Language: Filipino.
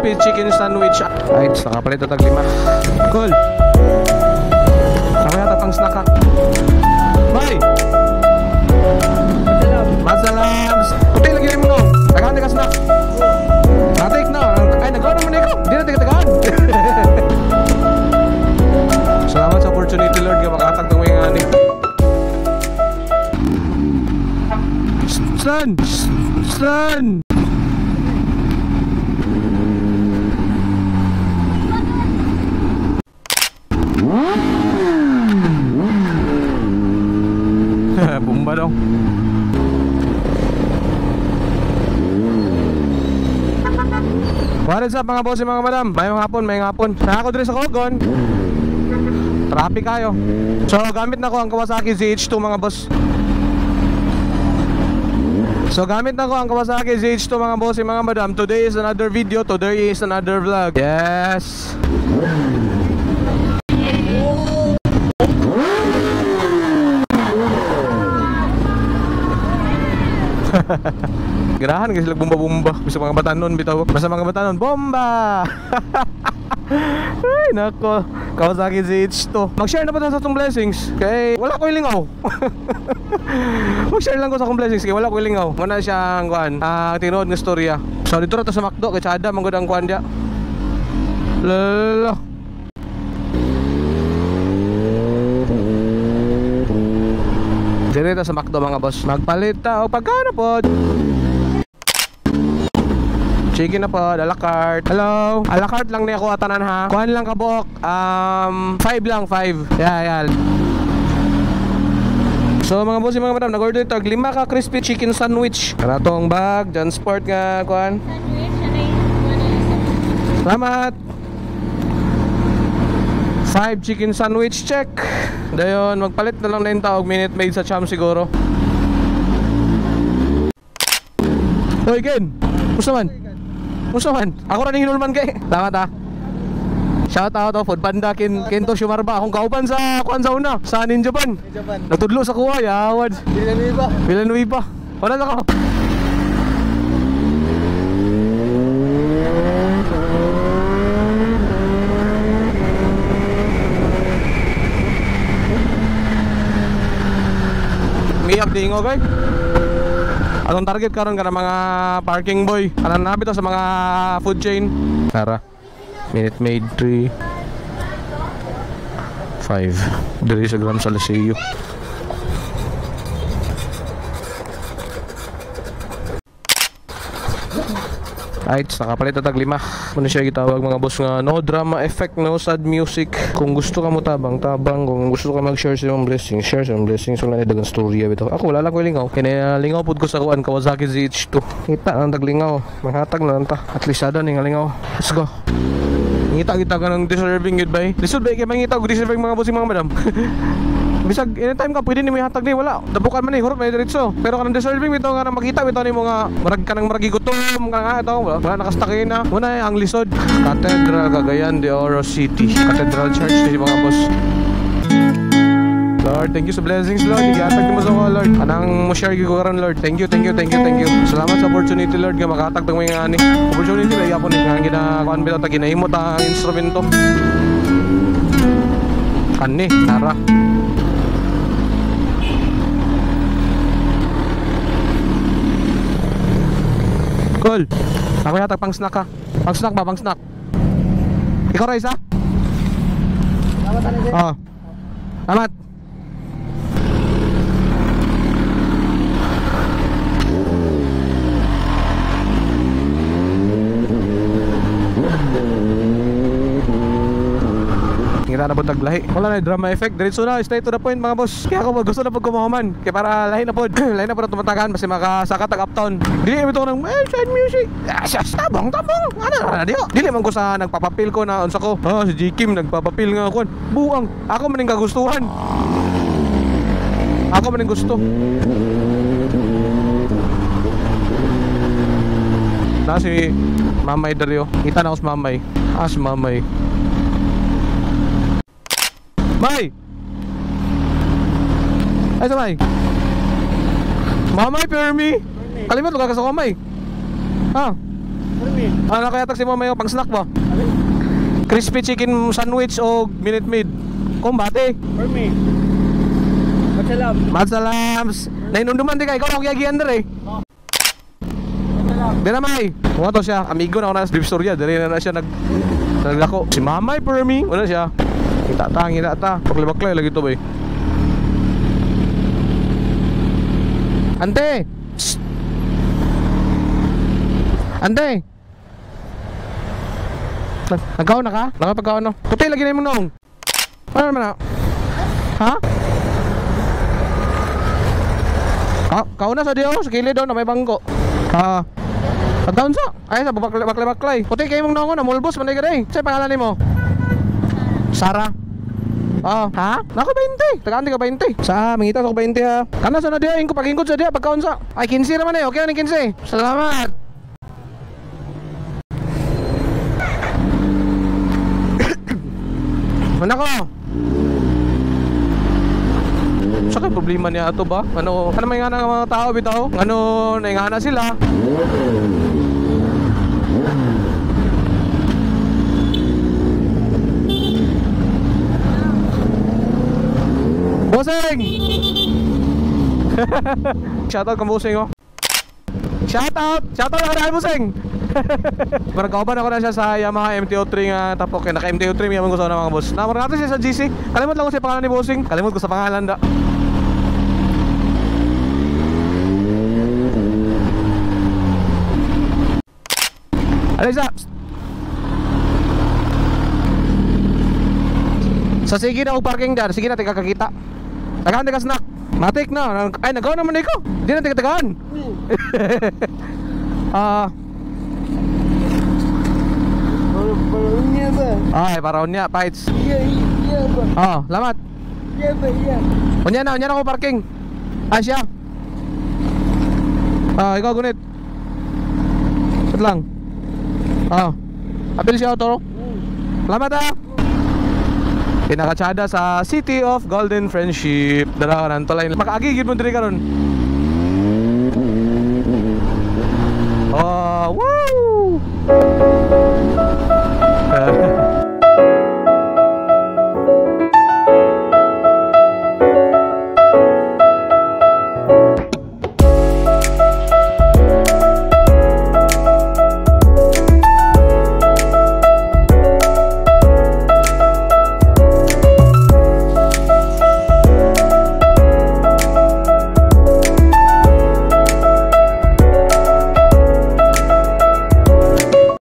crispy chicken sandwich. Ay, nakapalit na tag lima. Cool. Kami ata pang snack ha. Bye! What is up mga boss mga madam? Mayong hapon, mayong hapon. Nakako diri sa Kogon. Traffic kayo. So gamit na ko ang Kawasaki ZH2 mga boss. So gamit na ko ang Kawasaki ZH2 mga boss mga madam. Today is another video, today is another vlog. Yes. Ganahan kasi sila bumba-bumba Bisa mga batanon bitaw. Basta mga batanon Bomba! Ay nako. Kawasaki ZH2 Mag-share na ba tayo sa itong blessings? Kay wala ko ilingaw. Mag-share lang ko sa akong blessings Kay wala ko ilingaw. Muna siyang kuhan uh, Tinood nga storya. So dito na to sa McDo Kay Chada Manggod ang kuhan dia Lalo Dito sa McDo mga boss Magpalit ta o pagkano po Chicken na po, a la carte. Hello. A la carte lang niya ako atanan ha. Kuhan lang kabok. Um, 5 lang, 5. Yeah, yeah. So mga boss, mga madam, nag-order ito. Lima ka crispy chicken sandwich. Karatong bag, John Sport nga, kuhan. Salamat. 5 chicken sandwich check. Dayon, magpalit na lang na yung taog minute maid sa cham siguro. Hoy, Ken. Gusto man? Gusto man? Ako rin hinulman kay. Salamat ah. Shout out to Food Panda kin Kento Shumarba akong kauban sa kuan sa una sa Ninja Japan. Japan. Natudlo sa kuha yawad. Villanueva. Villanueva. Wala na ko. Miyap dingo kay. Atong target karon kana mga parking boy. Kanan nabi to sa mga food chain. Tara. Minute Maid 3 5 Diri sa Gram Salcedo Right, nakapalit na tag lima. Muna siya gitawag mga boss nga no drama effect, no sad music. Kung gusto ka mo tabang, tabang. Kung gusto ka mag-share sa imong blessing, share sa imong blessing. So na dagang storya bitaw. Ako wala lang ko lingaw. Kaya lingaw pud ko sa kuan Kawasaki ZH2. Kita ang tag lingaw. Manghatag na lang ta. At least ada ning lingaw. Let's go. Ngita kita ka ng deserving eh? Lisod ba kaya mangita og deserving mga bossing mga madam? Bisag anytime ka pwede ni may hatag ni wala. Dabukan man ni hurot may diretso. Pero kanang deserving bitaw nga makita bitaw ni mo nga marag ka nang maragi gutom ka nga ito wala, nakastakin na. Muna ang lisod. Cathedral Cagayan de Oro City. Cathedral Church ni mga boss. Lord, thank you sa blessings, Lord. Igatag mo sa ko, Lord. Anang mo share ko karon, Lord. Thank you, thank you, thank you, thank you. Salamat sa opportunity, Lord, nga makatag ng mga ani. Opportunity ba yapon ni nga ginakuan bitaw ta ginahimo ta ang instrumento. Kani, tara. Cool. Ako yata pang snack ha. Pang snack ba? Pang snack. Ikaw Rice ha? Salamat. Oo. Salamat. Kita na po taglahi. Wala na drama effect. Diretso na, stay to the point mga boss. Kaya ako gusto na pag kumahuman. Kaya para lahi na po. lahi na po na tumatagan. Basta makasaka tag uptown. Dili mo ito ng, eh, sad music. Ah, siya, tabang, tabang. Ano na, di Dili man ko sa nagpapapil ko na unsa ko. Ah, si G Kim nagpapapil nga ako. Buang. Ako man yung kagustuhan. Ako man yung gusto. Na si Mamay Dario. Kita na ako si Mamay. Ah, si Mamay. May! Ay, sa May? Mamay, Permi! Kalimot, lugar ka sa kamay. Ha? Permi. Ano kaya taksi mo mayo pang snack ba? Crispy chicken sandwich o minute meat. Kumbate. Permi. Masalam. Masalams. Nainunduman di ka. Ikaw ako yagian dere. Masalam. Di na may. Mga to siya. Amigo na ako na sa beef storya. Dari na na siya nag... Naglako. Si Mamay Permi. Ano siya? Kita ta, kita ta. Baklay-baklay lagi to ba eh. Ante! Shh! Ante! Nag- Nagkaon na ka? Nakapagkaon no? Puti lagi na yung noong. Ano naman na? Ha? Ah, kaon na sa diyo, sa kilid doon na may bangko. Ha? Pagkaon sa? Ay, sa baklay baklay baklay. Puti kayo mong noong na mulbos man ka day. Sa pangalan nimo? Sara. Oh, ha? Nako 20. Tagaan ka 20. Sa mangita ko 20 ha. Kana sa na diya ingko pagingkod sa diya pagkaon sa. Ay 15 naman eh. Okay na 15. Salamat. Ano ko? Sa kay problema niya ato ba? Ano, ano may nga ng mga tao bitaw? Ano, naingana sila? Bossing! Shoutout kang bossing oh. Shoutout! Shoutout na kanahan bossing! Maragkauban ako na siya sa Yamaha MT-03 nga tapok kaya naka MT-03 may gusto na mga boss. Namar natin siya sa GC. Kalimot lang ko sa pangalan ni bossing. Kalimot ko sa pangalan da. Alisa! Sa sige na parking dyan. Sige na, tika Tagaan, tika snack. Matik na. Ay, nagawa naman ikaw. Di na tika tagaan. Ah, baru ini apa? ay, para unya, fights. Iya iya apa? Oh, lamat. Iya apa iya. Unya na, unya na ako parking. Ah, siya. Ah, ikaw gunit. Sat lang. Ah. Apil siya auto. Salamat ah. Pinakatsada sa City of Golden Friendship. Dala ka ng tulay. Makaagigid mo diri karon. Oh, woo!